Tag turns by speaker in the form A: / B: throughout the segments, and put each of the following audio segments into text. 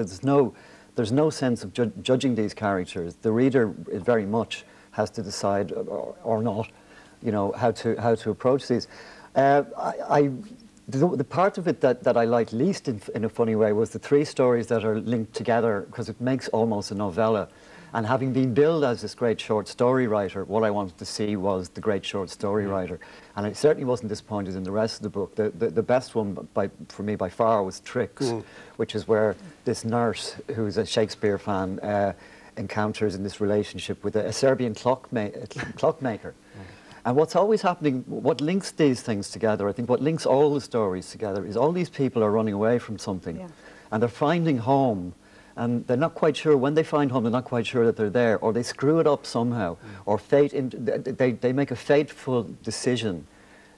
A: There's no, there's no sense of ju judging these characters. The reader very much has to decide or, or not, you know, how to, how to approach these. Uh, I, I the, the, part of it that, that I liked least in, in, a funny way was the three stories that are linked together because it makes almost a novella. And having been billed as this great short story writer, what I wanted to see was the great short story mm. writer. And I certainly wasn't disappointed in the rest of the book. The, the, the best one by, for me by far was Tricks, mm. which is where this nurse, who's a Shakespeare fan, uh, encounters in this relationship with a, a Serbian clockma clockmaker. And what's always happening, what links these things together, I think what links all the stories together is all these people are running away from something. Yeah. and they're finding home. And they're not quite sure when they find home they're not quite sure that they're there or they screw it up somehow. Mm. or fate in, they, they make a fateful decision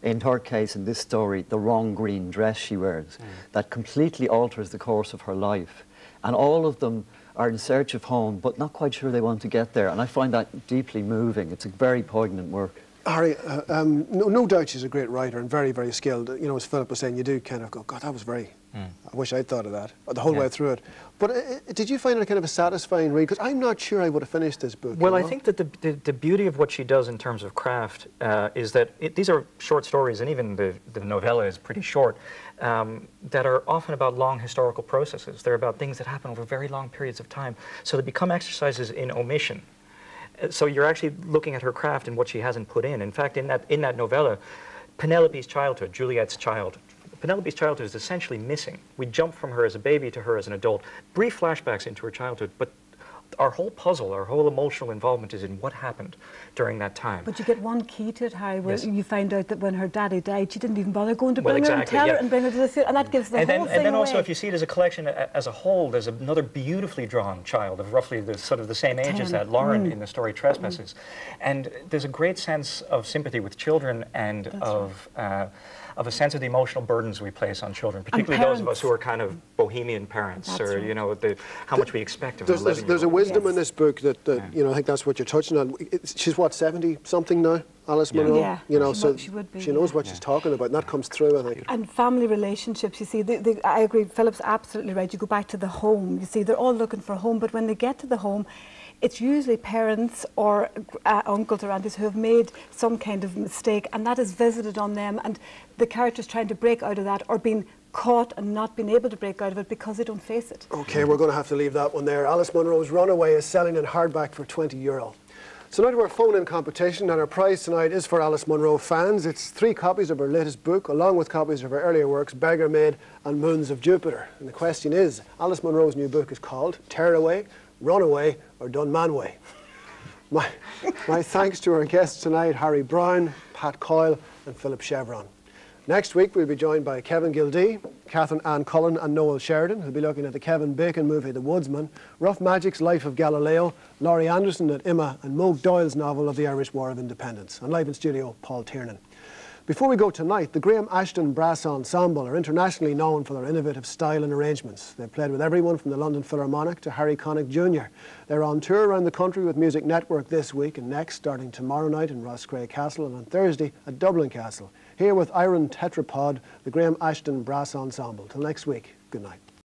A: in her case in this story the wrong green dress she wears mm. that completely alters the course of her life. And all of them are in search of home but not quite sure they want to get there. And I find that deeply moving. It's a very poignant work
B: Harry, uh, um, no, no, doubt she's a great writer and very, very skilled. You know, as Philip was saying, you do kind of go, God, that was very, mm. I wish I'd thought of that, the whole yeah. way through it. But uh, uh, did you find it kind of a satisfying read? Because I'm not sure I would have finished this book.
C: Well,
B: I
C: know? think that the, the, the, beauty of what she does in terms of craft uh, is that it, these are short stories, and even the, the novella is pretty short, um, that are often about long historical processes. They're about things that happen over very long periods of time. So they become exercises in omission so you're actually looking at her craft and what she hasn't put in. In fact, in that, in that novella, Penelope's childhood, Juliet's child, Penelope's childhood is essentially missing. We jump from her as a baby to her as an adult. Brief flashbacks into her childhood, but our whole puzzle, our whole emotional involvement is in what happened during that time.
D: But you get one key to it, Harry, where yes. you find out that when her daddy died, she didn't even bother going to
C: well,
D: bring
C: exactly,
D: her and tell
C: yeah.
D: her and bring her to the theatre, and that gives the
C: and
D: whole
C: then,
D: thing
C: And then
D: away.
C: also, if you see it as a collection as a whole, there's another beautifully drawn child of roughly the sort of the same age Ten. as that, Lauren, mm. in the story Trespasses. Mm. And there's a great sense of sympathy with children and That's of... Right. Uh, of a sense of the emotional burdens we place on children, particularly those of us who are kind of bohemian parents, that's or right. you know, the, how much we expect of
B: there's, there's, there's a wisdom yes. in this book that, that yeah. you know, I think that's what you're touching on. It's, she's what 70 something now. Alice yeah. Munro,
D: yeah.
B: you know,
D: she
B: so
D: she, be,
B: she knows what she's talking about, and that comes through, I think.
D: And family relationships, you see, the, the, I agree, Philip's absolutely right. You go back to the home, you see, they're all looking for home, but when they get to the home, it's usually parents or uh, uncles or aunties who have made some kind of mistake and that is visited on them and the character's trying to break out of that or being caught and not being able to break out of it because they don't face it.
B: Okay, we're going to have to leave that one there. Alice Munro's Runaway is selling in hardback for 20 euro. So now to our phone-in competition, and our prize tonight is for Alice Munro fans. It's three copies of her latest book, along with copies of her earlier works, Beggar Maid and Moons of Jupiter. And the question is, Alice Munro's new book is called Tearaway, Runaway, or Dunmanway. My, my thanks to our guests tonight, Harry Brown, Pat Coyle, and Philip Chevron. Next week, we'll be joined by Kevin Gildea, Catherine Ann Cullen, and Noel Sheridan, who'll be looking at the Kevin Bacon movie, The Woodsman, Rough Magic's Life of Galileo, Laurie Anderson at IMMA, and Moog Doyle's novel of the Irish War of Independence. And live in studio, Paul Tiernan. Before we go tonight, the Graham Ashton Brass Ensemble are internationally known for their innovative style and arrangements. They've played with everyone from the London Philharmonic to Harry Connick Jr. They're on tour around the country with Music Network this week and next, starting tomorrow night in Roscrea Castle and on Thursday at Dublin Castle. Here with Iron Tetrapod, the Graham Ashton Brass Ensemble. Till next week, good night.